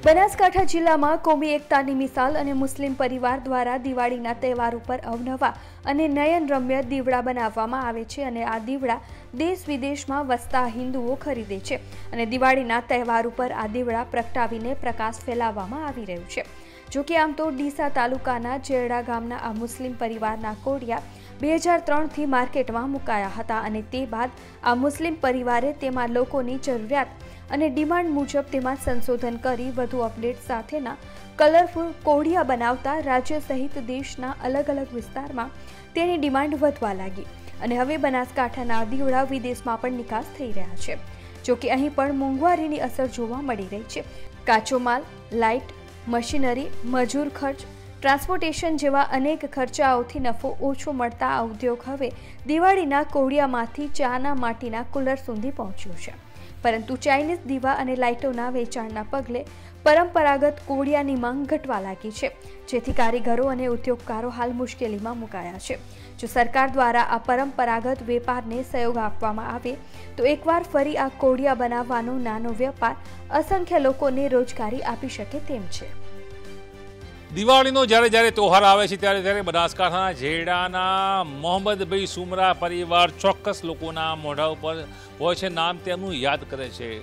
બનાસકાંઠા જિલ્લામાં કોમી એકતાની મિસાલ અને મુસ્લિમ પરિવાર દ્વારા દિવાળીના તહેવાર ઉપર અવનવા અને નયનરમ્ય દીવડા બનાવવામાં આવે છે અને આ દીવડા દેશ વિદેશમાં વસતા હિન્દુઓ ખરીદે છે અને દિવાળીના તહેવાર ઉપર આ દીવડા પ્રગટાવીને પ્રકાશ ફેલાવવામાં આવી રહ્યું છે. જોકે આમ તો ડીસા તાલુકાના જેરડા ગામના આ મુસ્લિમ પરિવારના કોડિયા બે હજાર ત્રણથી માર્કેટમાં મુકાયા હતા અને તે બાદ આ મુસ્લિમ પરિવારે તેમાં લોકોની જરૂરિયાત અને ડિમાન્ડ મુજબ તેમાં સંશોધન કરી વધુ અપડેટ સાથેના કલરફુલ કોડિયા બનાવતા રાજ્ય સહિત દેશના અલગ અલગ વિસ્તારમાં તેની ડિમાન્ડ વધવા લાગી. અને હવે બનાસકાંઠાના દીવડા વિદેશમાં પણ નિકાસ થઈ રહ્યા છે. જો કે અહીં પણ મોંઘવારીની અસર જોવા મળી રહી છે. કાચો માલ, લાઇટ, મશીનરી, મજૂર ખર્ચ ટ્રાન્સપોર્ટેશન જેવા અનેક ખર્ચાઓથી નફો ઓછો મળતા આ ઉદ્યોગ હવે દિવાળીના કોડિયામાંથી ચાના માટીના કુલર સુધી પહોંચ્યો છે. પરંતુ ચાઇનીઝ દીવા અને લાઇટોના વેચાણના પગલે પરંપરાગત કોડિયાની માંગ ઘટવા લાગી છે, જેથી કારીગરો અને ઉદ્યોગકારો હાલ મુશ્કેલીમાં મુકાયા છે. જો સરકાર દ્વારા આ પરંપરાગત વેપારને સહયોગ આપવામાં આવે, તો એકવાર ફરી આ કોડિયા બનાવવાનો નાનો વેપાર અસંખ્ય લોકોને રોજગારી આપી શકે તેમ છે. દિવાળીનો જ્યારે જ્યારે તહેવાર આવે છે ત્યારે ત્યારે બનાસકાંઠાના જેડાના મોહમ્મદભાઈ સુમરા પરિવાર ચોક્કસ લોકોના મોઢા ઉપર હોય છે. નામ તેમનું યાદ કરે છે.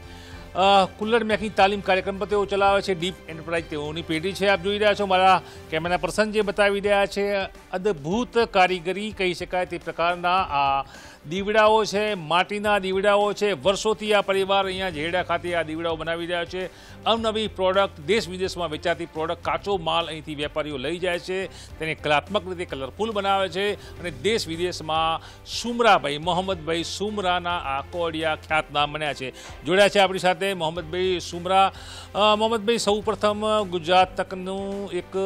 કુલ્લર મેકિંગ તાલીમ કાર્યક્રમ પર તેઓ ચલાવે છે. ડીપ એન્ટરપ્રાઇઝ તેઓની પેઢી છે, આપ જોઈ રહ્યા છો. મારા કેમેરા પર્સન જે બતાવી રહ્યા છે, અદ્ભુત કારીગરી કહી શકાય તે પ્રકારના આ દીવડાઓ છે, માટીના દીવડાઓ છે. વર્ષોથી આ પરિવાર અહીંયા જેડા ખાતે આ દીવડાઓ બનાવી રહ્યા છે. અવનવી પ્રોડક્ટ દેશ વિદેશમાં વેચાતી પ્રોડક્ટ કાચો માલ અહીંથી વેપારીઓ લઈ જાય છે. તેને કલાત્મક રીતે કલરફુલ બનાવે છે અને દેશ વિદેશમાં સુમરાભાઈ, મોહમ્મદભાઈ સુમરાના આ કોડિયા ખ્યાતનામ બન્યા છે. જોડ્યા છે આપણી સાથે મોહમ્મદભાઈ સુમરા મોહમ્મદભાઈ સૌ પ્રથમ ગુજરાત તકનું એક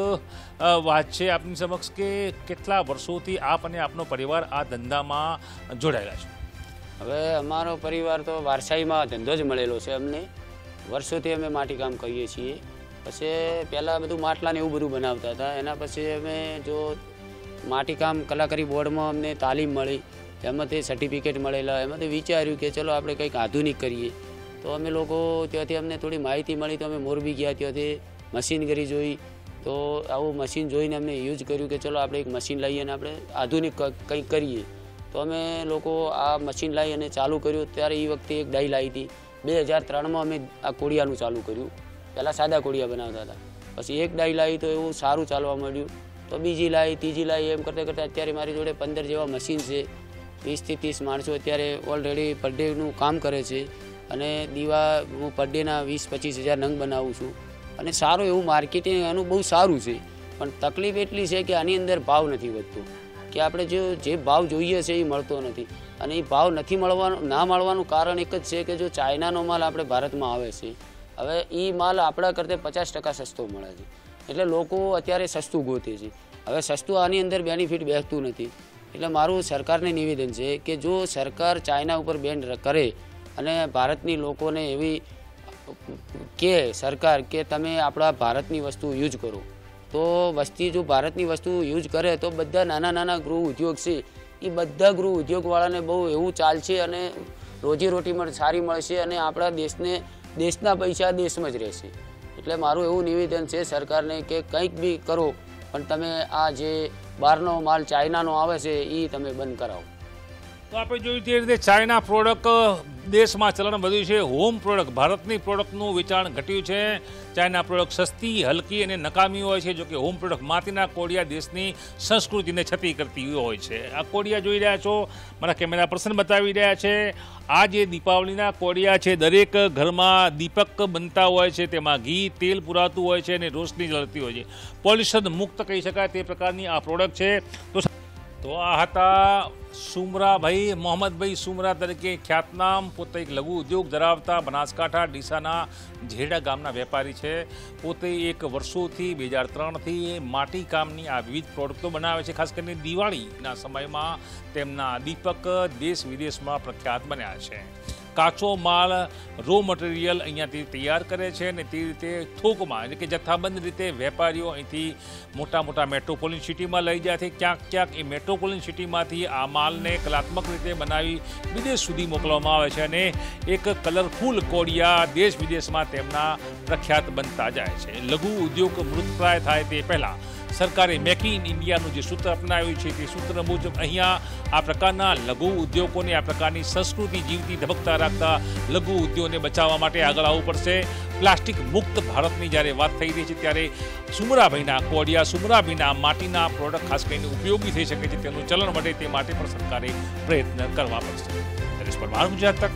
વાત છે આપની સમક્ષ કે કેટલા વર્ષોથી આપ અને આપનો પરિવાર આ ધંધામાં જોડાયેલા છે? હવે અમારો પરિવાર તો વારસાઈમાં ધંધો જ મળેલો છે અમને. વર્ષોથી અમે માટીકામ કરીએ છીએ. પછી પહેલાં બધું માટલાને એવું બધું બનાવતા હતા. એના પછી અમે જો માટીકામ કલાકારી બોર્ડમાં અમને તાલીમ મળી. એમાંથી સર્ટિફિકેટ મળેલા. એમાંથી વિચાર્યું કે ચલો આપણે કંઈક આધુનિક કરીએ. તો અમે લોકો ત્યાંથી અમને થોડી માહિતી મળી તો અમે મોરબી ગયા ત્યાંથી મશીનગરી જોઈ. તો આવું મશીન જોઈને અમને યુઝ કર્યું કે ચલો આપણે એક મશીન લઈએ અને આપણે આધુનિક કંઈક કરીએ. તો અમે લોકો આ મશીન લાવી અને ચાલુ કર્યું. ત્યારે એ વખતે એક ડાઈ લાવી હતી. બે હજાર ત્રણમાં અમે આ કોડિયાનું ચાલુ કર્યું. પહેલાં સાદા કોડિયા બનાવતા હતા. પછી એક ડાઈ લાવી તો એવું સારું ચાલવા મળ્યું તો બીજી લાવી ત્રીજી લાવી એમ કરતાં કરતાં અત્યારે મારી જોડે પંદર જેવા મશીન છે. વીસથી ત્રીસ માણસો અત્યારે ઓલરેડી પર ડેનું કામ કરે છે. અને દીવા હું પર ડેના વીસ પચીસ હજાર નંગ બનાવું છું. અને સારું એવું માર્કેટિંગ એનું બહુ સારું છે. પણ તકલીફ એટલી છે કે આની અંદર ભાવ નથી વધતો. કે આપણે જો જે ભાવ જોઈએ છે એ મળતો નથી. અને એ ભાવ નથી મળવાનો, ના મળવાનું કારણ એક જ છે કે જો ચાઇનાનો માલ આપણે ભારતમાં આવે છે, હવે એ માલ આપણા કરતાં પચાસ ટકા સસ્તો મળે છે. એટલે લોકો અત્યારે સસ્તું ગોતે છે. હવે સસ્તું આની અંદર બેનિફિટ બેસતું નથી. એટલે મારું સરકારને નિવેદન છે કે જો સરકાર ચાઇના ઉપર બેન કરે અને ભારતની લોકોને એવી કે સરકાર કે તમે આપણા ભારતની વસ્તુ યુઝ કરો. તો વસ્તી જો ભારતની વસ્તુ યુઝ કરે તો બધા નાના નાના ગૃહ ઉદ્યોગ છે. એ બધા ગૃહ ઉદ્યોગવાળાને બહુ એવું ચાલશે અને રોજીરોટી પણ સારી મળશે અને આપણા દેશને, દેશના પૈસા દેશમાં જ રહેશે. એટલે મારું એવું નિવેદન છે સરકારને કે કંઈક બી કરો, પણ તમે આ જે બહારનો માલ ચાઇનાનો આવે છે એ તમે બંધ કરાવો. તો આપણે જોયું તે રીતે ચાઇના પ્રોડક્ટ દેશમાં ચલણ વધ્યું છે. હોમ પ્રોડક્ટ ભારતની પ્રોડક્ટનું વેચાણ ઘટ્યું છે. ચાઇના પ્રોડક્ટ સસ્તી, હલકી અને નકામી હોય છે જો કે હોમ પ્રોડક્ટ માટીના કોડિયા દેશની સંસ્કૃતિને છતી કરતી હોય છે. આ કોડિયા જોઈ રહ્યા છો? મારા કેમેરા પર્સન બતાવી રહ્યા છે. આ જે દીપાવલીના કોડિયા છે, દરેક ઘરમાં દીપક બનતા હોય છે, તેમાં ઘી, તેલ પુરાતું હોય છે અને રોશની જળતી હોય છે. પોલ્યુશન મુક્ત કહી શકાય તે પ્રકારની આ પ્રોડક્ટ છે. તો તો આ હતા સુમરાભાઈ, મોહમ્મદભાઈ સુમરા તરીકે ખ્યાતનામ. પોતે એક લઘુ ઉદ્યોગ ધરાવતા બનાસકાંઠા ડીસાના જેડા ગામના વેપારી છે. પોતે એક વર્ષોથી બે હજાર ત્રણથી માટી કામની આ વિવિધ પ્રોડક્ટો બનાવે છે. ખાસ કરીને દિવાળીના સમયમાં તેમના દીપક દેશ વિદેશમાં પ્રખ્યાત બન્યા છે. કાચો માલ રો મટીરિયલ અહીંયાથી તૈયાર કરે છે અને તે રીતે થોકમાં, એટલે કે જથ્થાબંધ રીતે વેપારીઓ અહીંથી મોટા મોટા મેટ્રોપોલિન સિટીમાં લઈ જાય છે. ક્યાંક ક્યાંક એ મેટ્રોપોલિન સિટીમાંથી આ માલને કલાત્મક રીતે બનાવી વિદેશ સુધી મોકલવામાં આવે છે અને એક કલરફુલ કોડિયા દેશ વિદેશમાં તેમના પ્રખ્યાત બનતા જાય છે. લઘુ ઉદ્યોગ મૃતપ્રાય થાય તે પહેલાં સરકારે મેક ઇન ઇન્ડિયાનું જે સૂત્ર અપનાવ્યું છે તે સૂત્ર મુજબ અહીંયા આ પ્રકારના લઘુ ઉદ્યોગોને, આ પ્રકારની સંસ્કૃતિ જીવતી ધબકતા રાખતા લઘુ ઉદ્યોગોને બચાવવા માટે આગળ આવવું પડશે. પ્લાસ્ટિક મુક્ત ભારતની જ્યારે વાત થઈ રહી છે ત્યારે સુમરાભાઈના કોડિયા, સુમરાભાઈના માટીના પ્રોડક્ટ ખાસ કરીને ઉપયોગી થઈ શકે છે તેનું ચલણ વધે તે માટે પણ સરકારે પ્રયત્ન કરવા પડશે. પરમાર, ગુજરાત તક